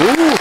After